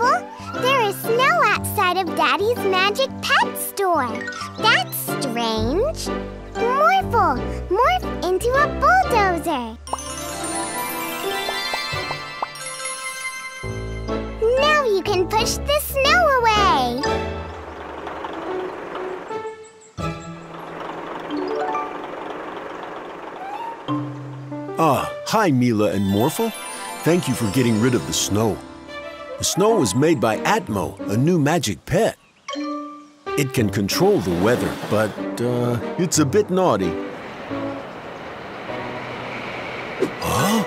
There is snow outside of Daddy's magic pet store. That's strange. Morphle, morph into a bulldozer. Now you can push the snow away. Ah, hi Mila and Morphle. Thank you for getting rid of the snow. The snow was made by Atmo, a new magic pet. It can control the weather, but uh, it's a bit naughty. Huh?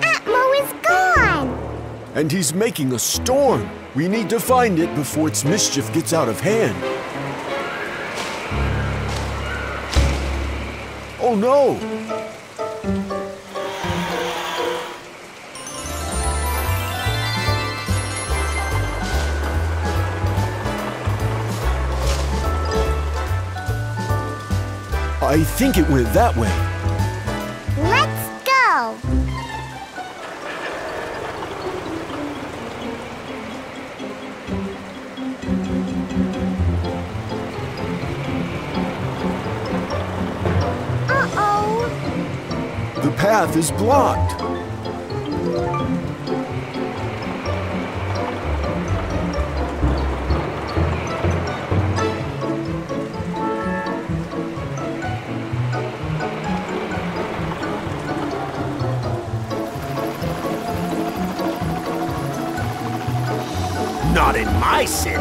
Atmo is gone. And he's making a storm. We need to find it before its mischief gets out of hand. Oh no! I think it went that way. Let's go. Uh-oh. The path is blocked. In my city.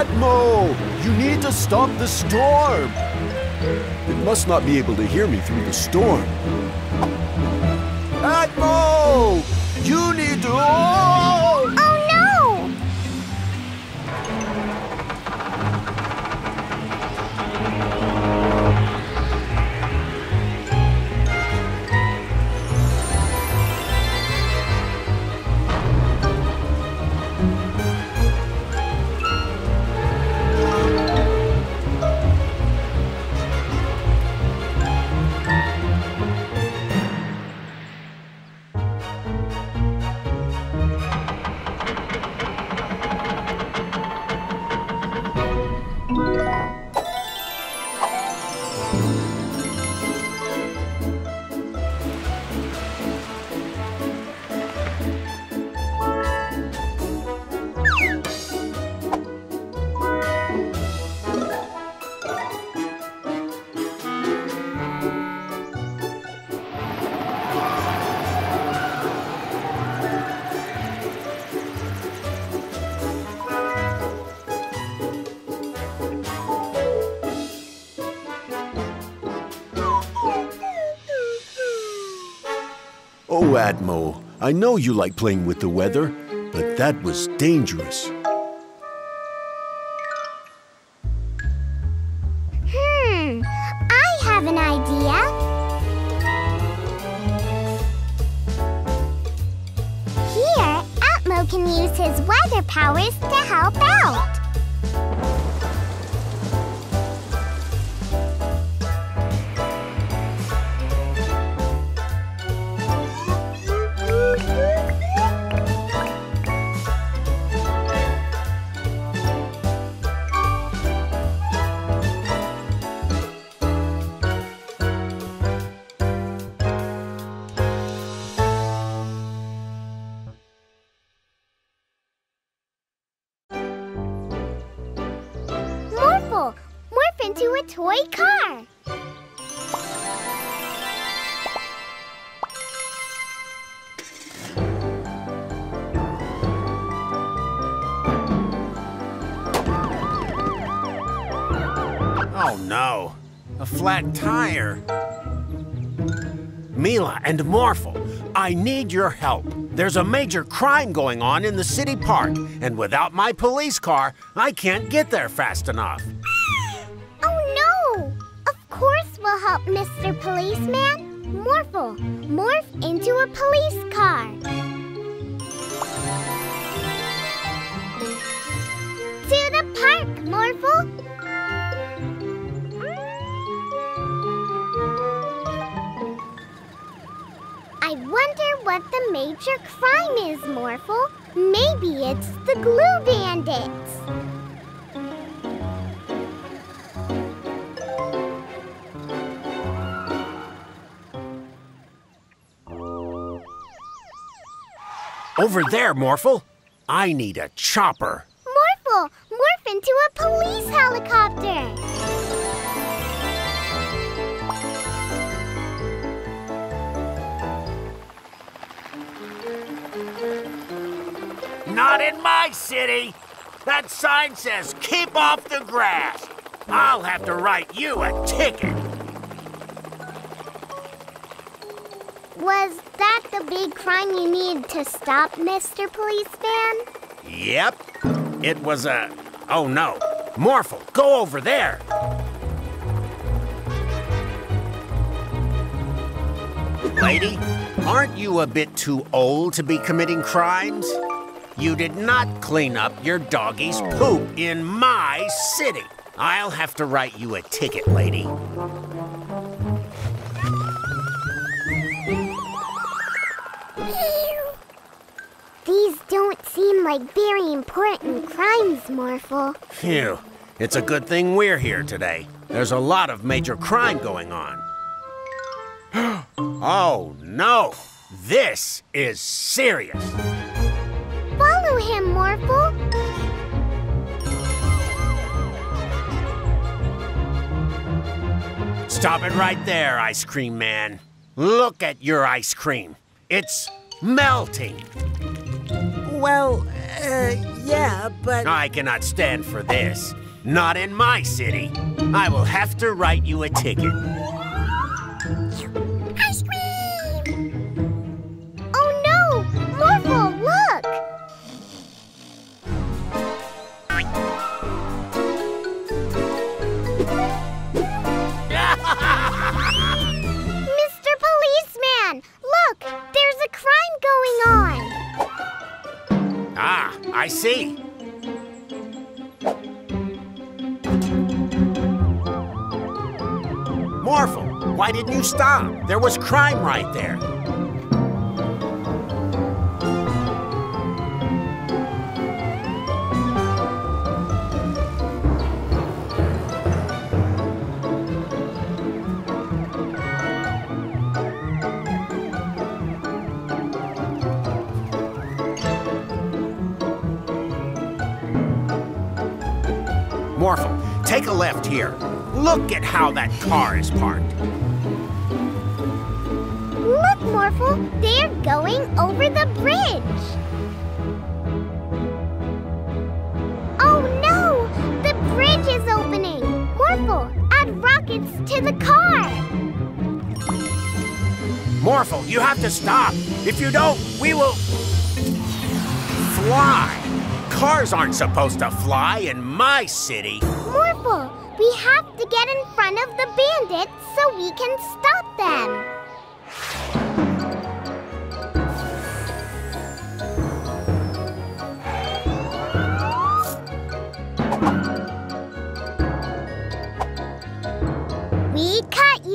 Atmo! You need to stop the storm! It must not be able to hear me through the storm. Atmo! You need to. Oh! I know you like playing with the weather, but that was dangerous. Car. Oh no, a flat tire. Mila and Morphle, I need your help. There's a major crime going on in the city park, and without my police car, I can't get there fast enough. We'll help Mr. Policeman. Morphle, morph into a police car. To the park, Morphle. I wonder what the major crime is, Morphle. Maybe it's the glue bandits. Over there, Morphle. I need a chopper. Morphle, morph into a police helicopter. Not in my city. That sign says keep off the grass. I'll have to write you a ticket. Was that the big crime you need to stop, Mr. Policeman? Yep. It was a. Oh no. Morphle, go over there. Lady, aren't you a bit too old to be committing crimes? You did not clean up your doggy's oh. poop in my city. I'll have to write you a ticket, lady. Seem like very important crimes, Morphle. Phew. It's a good thing we're here today. There's a lot of major crime going on. oh, no. This is serious. Follow him, Morphle. Stop it right there, Ice Cream Man. Look at your ice cream. It's melting. Well, uh, yeah, but. I cannot stand for this. Not in my city. I will have to write you a ticket. Didn't you stop? There was crime right there. Morphle, take a left here. Look at how that car is parked. Look, Morphle! They're going over the bridge! Oh no! The bridge is opening! Morphle, add rockets to the car! Morphle, you have to stop. If you don't, we will fly. Cars aren't supposed to fly in my city. Morphle, we have to get in front of the bandits so we can stop them.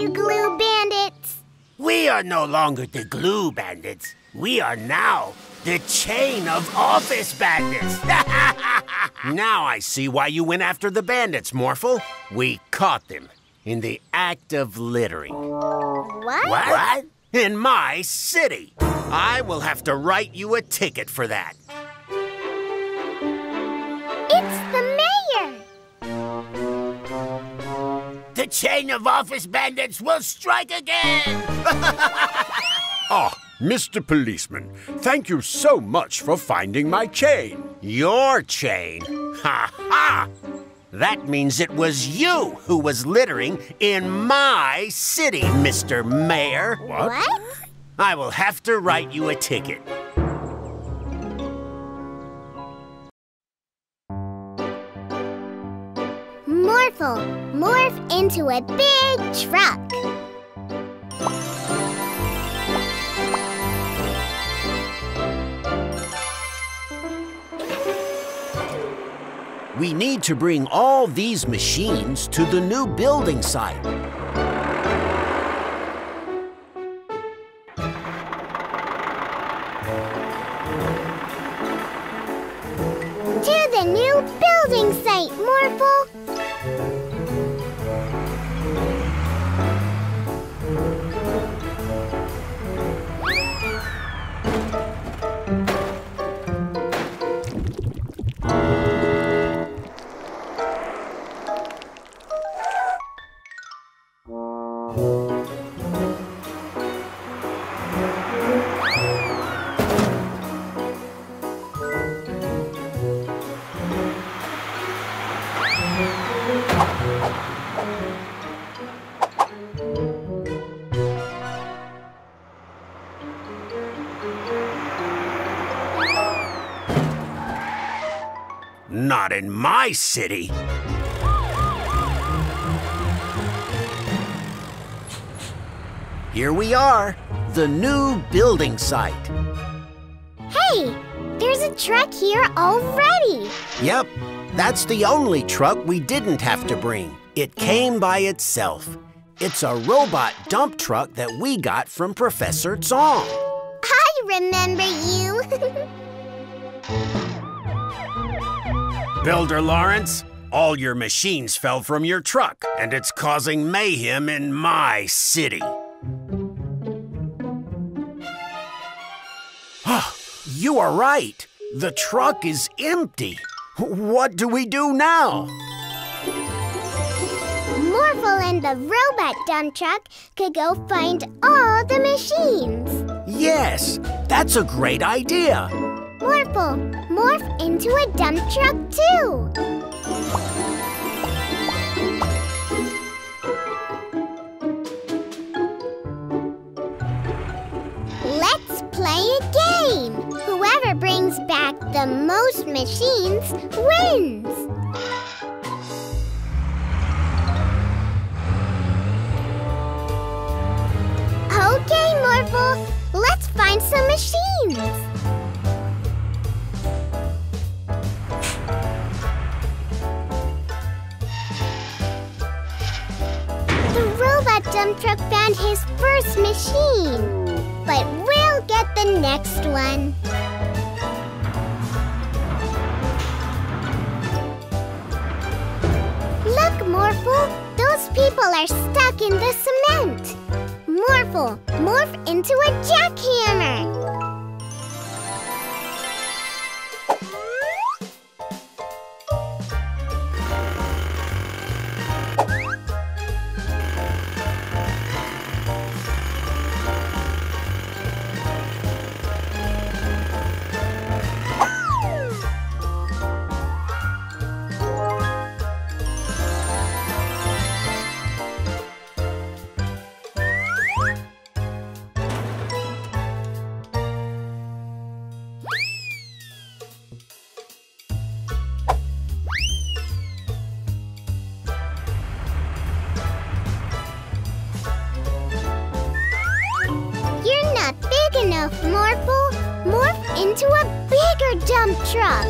You, glue bandits. We are no longer the glue bandits. We are now the chain of office bandits. now I see why you went after the bandits, Morphle. We caught them in the act of littering. What? What? In my city. I will have to write you a ticket for that. The chain of office bandits will strike again! Ah, Mr. Policeman, thank you so much for finding my chain. Your chain? Ha ha! That means it was you who was littering in my city, Mr. Mayor. What? I will have to write you a ticket. Morphle, morph into a big truck. We need to bring all these machines to the new building site. Not in my city. Here we are, the new building site. Hey, there's a truck here already. Yep, that's the only truck we didn't have to bring. It came by itself. It's a robot dump truck that we got from Professor Zong. I remember you. Builder Lawrence, all your machines fell from your truck, and it's causing mayhem in my city. You are right. The truck is empty. What do we do now? Morphle and the robot dump truck could go find all the machines. Yes, that's a great idea. Morphle, morph into a dump truck too. Let's play a game. Whoever brings back the most machines wins. Okay, Morphle, let's find some machines. The robot dump truck found his first machine, but we'll get the next one. Morphle, those people are stuck in the cement. Morphle, morph into a jackhammer. Dump truck.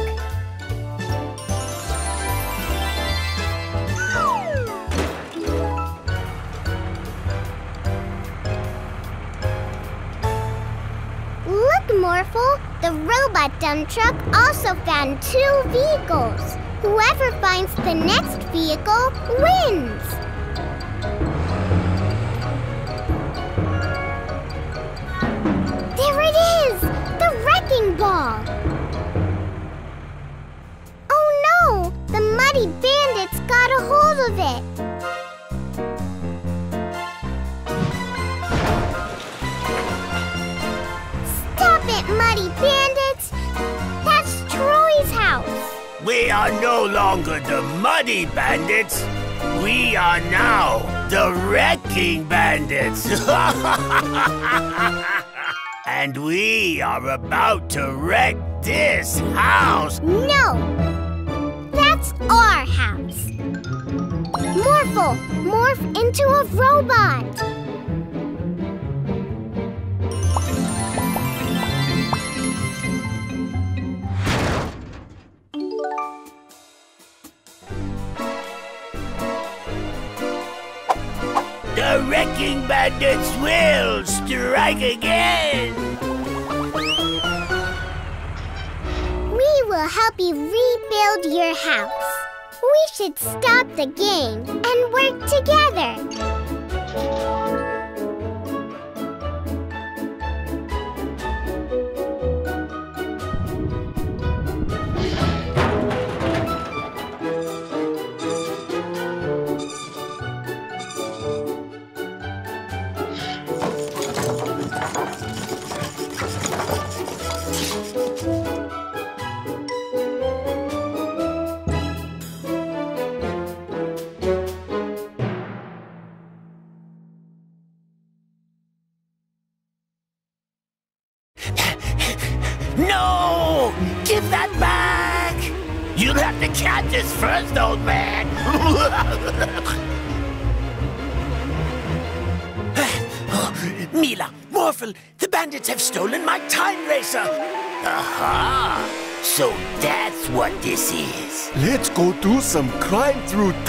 Look, Morphle. The robot dump truck also found two vehicles. Whoever finds the next vehicle wins. It! Stop it, muddy bandits! That's Troy's house! We are no longer the Muddy Bandits. We are now the Wrecking Bandits. and we are about to wreck this house. No! That's our house! Morphle, morph into a robot! The Wrecking Bandits will strike again. We will help you rebuild your house. We should stop the game and work together.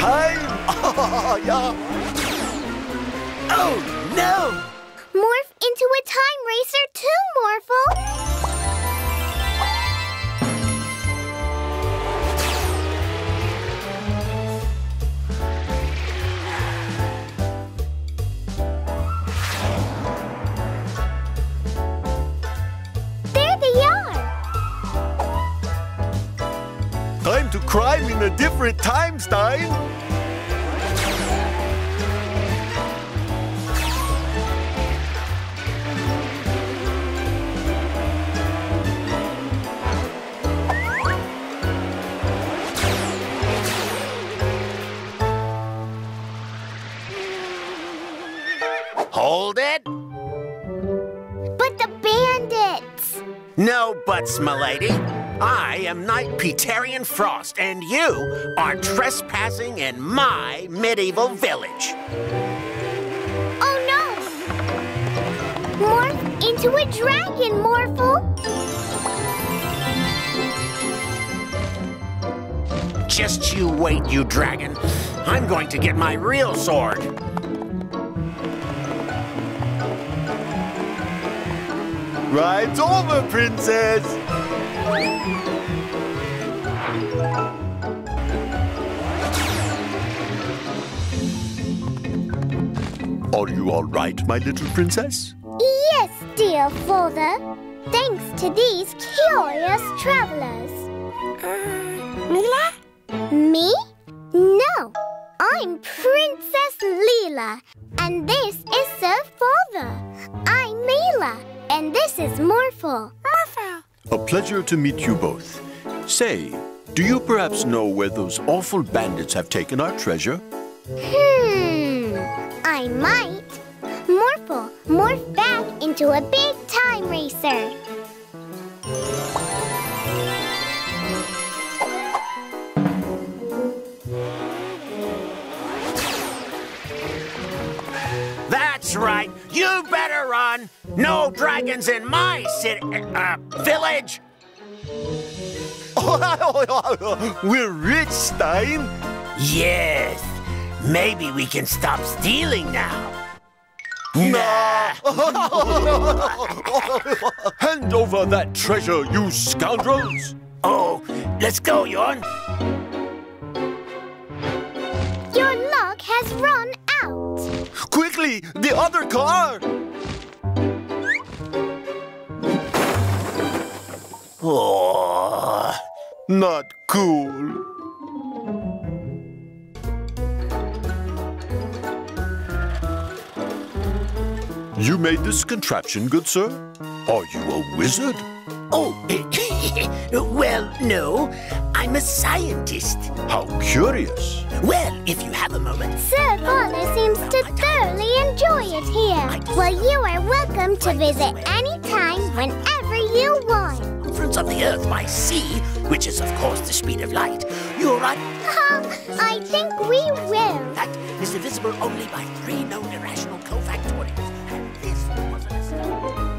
Time. Oh, no! Morph into a time racer too, Morphle! To crime in a different time, Stein. Hold it. But the bandits! No buts, milady. I am Knight Peterian Frost, and you are trespassing in my medieval village. Oh no! Morph into a dragon, Morphle! Just you wait, you dragon. I'm going to get my real sword. Ride's over, princess. Are you all right, my little princess? Yes, dear father. Thanks to these curious travelers. Uh, Mila? Me? No. I'm Princess Leela, and this is Sir Father. I'm Mila, and this is Morphle. Morphle. A pleasure to meet you both. Say, do you perhaps know where those awful bandits have taken our treasure? Hmm. I might. Morphle, morph back into a big time racer. Everyone. No dragons in my city, uh, village. We're rich, Stein. Yes. Maybe we can stop stealing now. Nah. Hand over that treasure, you scoundrels! Oh, let's go, Yorn. Your luck has run out. Quickly, the other car! Oh. Not cool. You made this contraption, good sir? Are you a wizard? Oh, well, no. I'm a scientist. How curious. Well, if you have a moment. Sir Fauna seems to thoroughly enjoy it here. Well, you are welcome to visit anytime, whenever you want. Conference of the Earth by sea, which is, of course, the speed of light. You're right. I think we will. That is divisible only by three known irrational cofactorials. And this was an astonishing...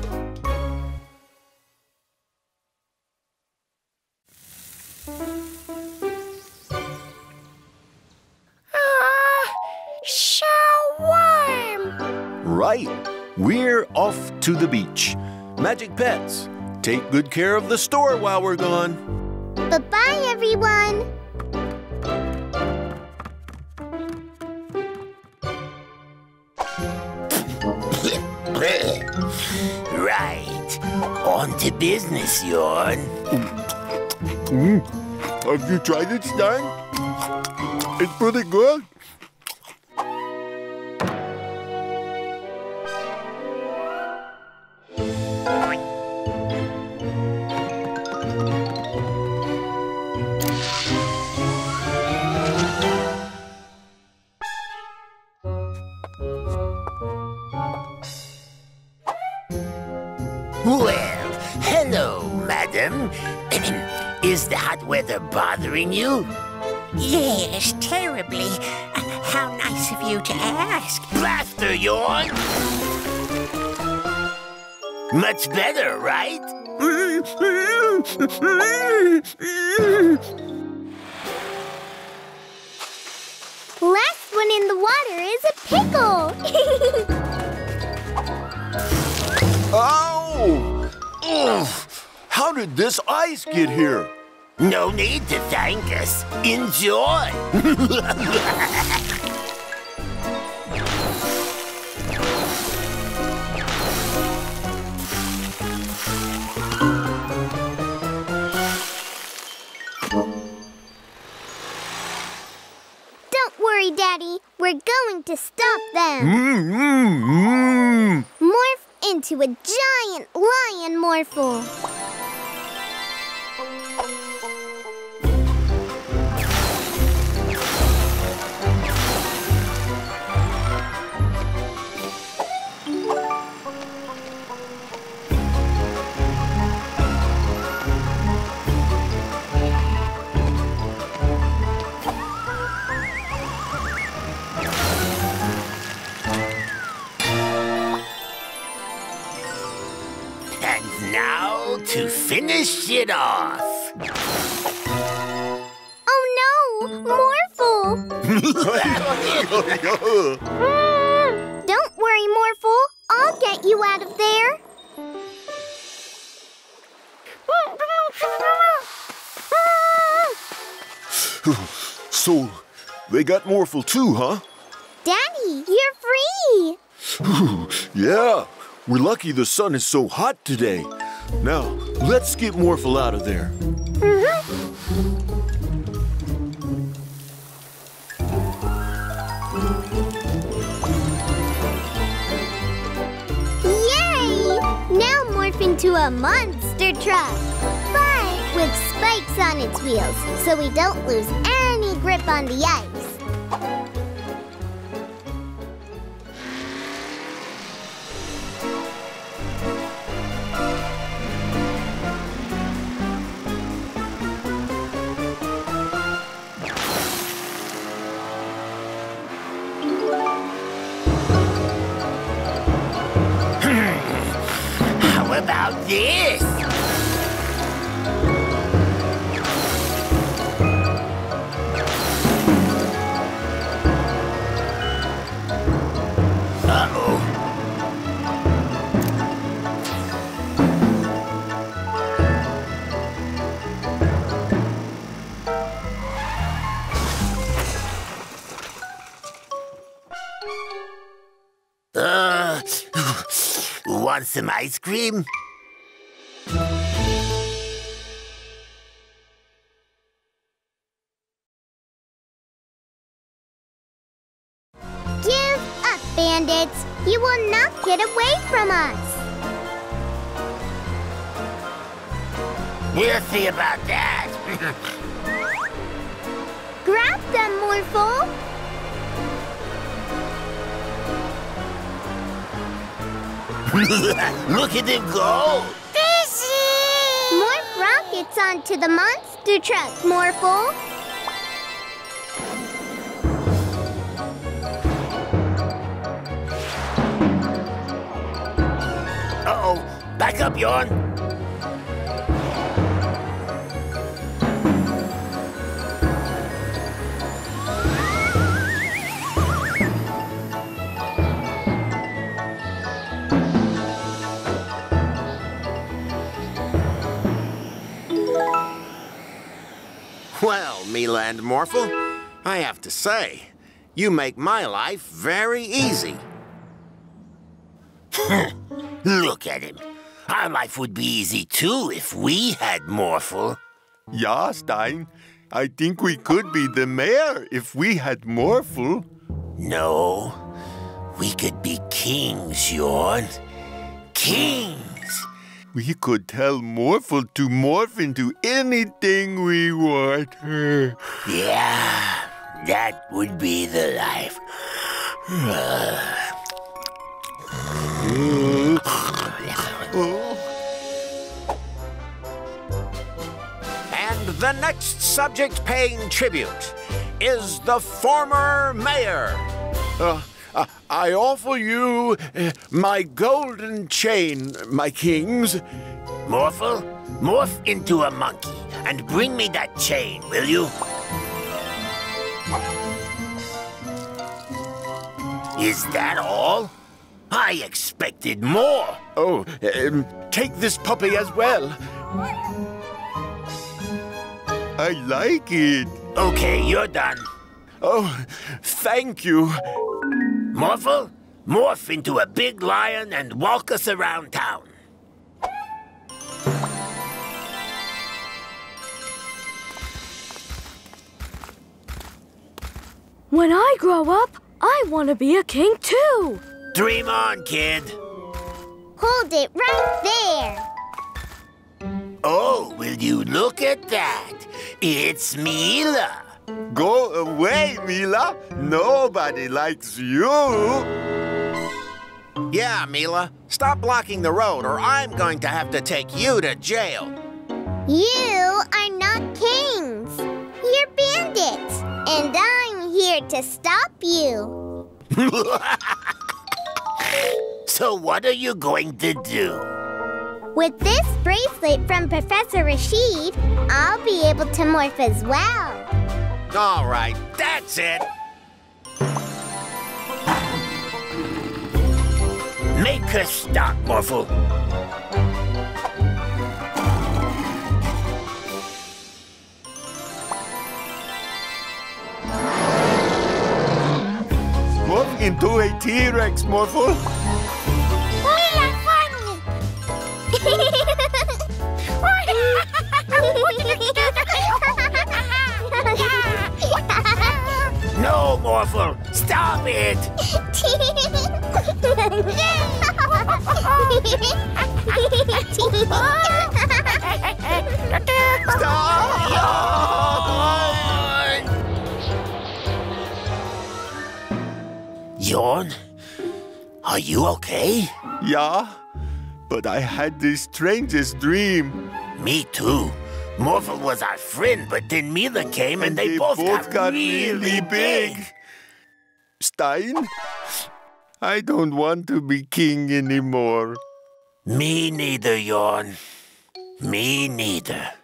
Ah, so warm. Right. We're off to the beach. Magic Pets, take good care of the store while we're gone. Bye-bye, everyone. Right. On to business, Yorn. Mm. Mm. Have you tried it, Stein? It's pretty good. Bothering you? Yes, terribly. How nice of you to ask. Blaster, Yorn! Much better, right? Last one in the water is a pickle. Ow! Ugh. How did this ice get here? No need to thank us. Enjoy! Don't worry, Daddy. We're going to stop them. Mmm, Morph into a giant lion morphle. Morphle too, huh? Daddy, you're free. Yeah, we're lucky the sun is so hot today. Now, let's get Morphle out of there. Yay! Now morph into a monster truck. But with spikes on its wheels, so we don't lose any grip on the ice. Want some ice cream? Give up, bandits! You will not get away from us! We'll see about that. Grab them, Morphle! Look at them go! Fishy! More rockets onto the monster truck, Morphle! Uh-oh. Back up, Yorn. Mila and Morphle, I have to say, you make my life very easy. Look at him. Our life would be easy too if we had Morphle. Yeah, Stein. I think we could be the mayor if we had Morphle. No, we could be kings, Yorn. Kings! We could tell Morphle to morph into anything we want. Yeah, that would be the life. And the next subject paying tribute is the former mayor. Uh, I offer you uh, my golden chain, my kings. Morphle, morph into a monkey and bring me that chain, will you? Is that all? I expected more. Oh, um, take this puppy as well. I like it. Okay, you're done. Oh, thank you. Morphle, morph into a big lion and walk us around town. When I grow up, I want to be a king too. Dream on, kid. Hold it right there! Oh, will you look at that? It's Mila. Go away, Mila. Nobody likes you. Yeah, Mila. Stop blocking the road or I'm going to have to take you to jail. You are not kings! You're bandits! And I'm here to stop you! So what are you going to do? With this bracelet from Professor Rashid, I'll be able to morph as well. All right, that's it. Make her stop, Morphle. Morph into a T-Rex, Morphle. No, Morphle, stop it. Yorn? Are you okay? Yeah, but I had the strangest dream. Me too. Morphle was our friend, but then Mila came and, they, both, got, really big. Stein, I don't want to be king anymore. Me neither, Yorn. Me neither.